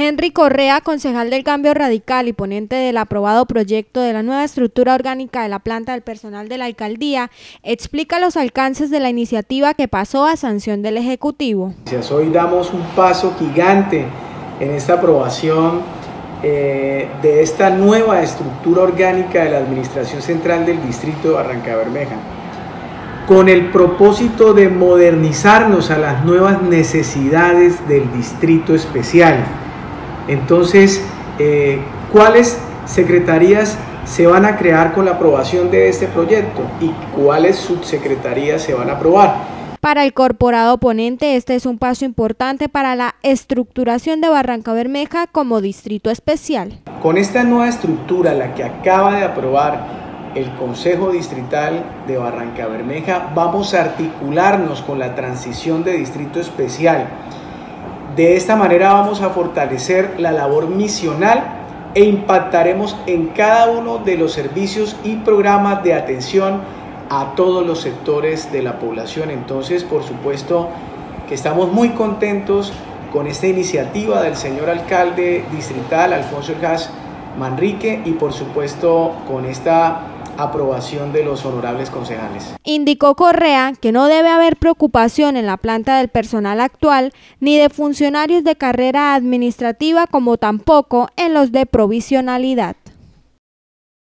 Henry Correa, concejal del Cambio Radical y ponente del aprobado proyecto de la nueva estructura orgánica de la planta del personal de la alcaldía, explica los alcances de la iniciativa que pasó a sanción del Ejecutivo. Hoy damos un paso gigante en esta aprobación eh, de esta nueva estructura orgánica de la Administración Central del Distrito de Barranca Bermeja, con el propósito de modernizarnos a las nuevas necesidades del Distrito Especial entonces, eh, ¿cuáles secretarías se van a crear con la aprobación de este proyecto y cuáles subsecretarías se van a aprobar? Para el corporado oponente, este es un paso importante para la estructuración de Barranca Bermeja como distrito especial. Con esta nueva estructura, la que acaba de aprobar el Consejo Distrital de Barranca Bermeja, vamos a articularnos con la transición de distrito especial de esta manera vamos a fortalecer la labor misional e impactaremos en cada uno de los servicios y programas de atención a todos los sectores de la población. Entonces, por supuesto que estamos muy contentos con esta iniciativa del señor alcalde distrital Alfonso Gas Manrique y por supuesto con esta aprobación de los honorables concejales. Indicó Correa que no debe haber preocupación en la planta del personal actual ni de funcionarios de carrera administrativa como tampoco en los de provisionalidad.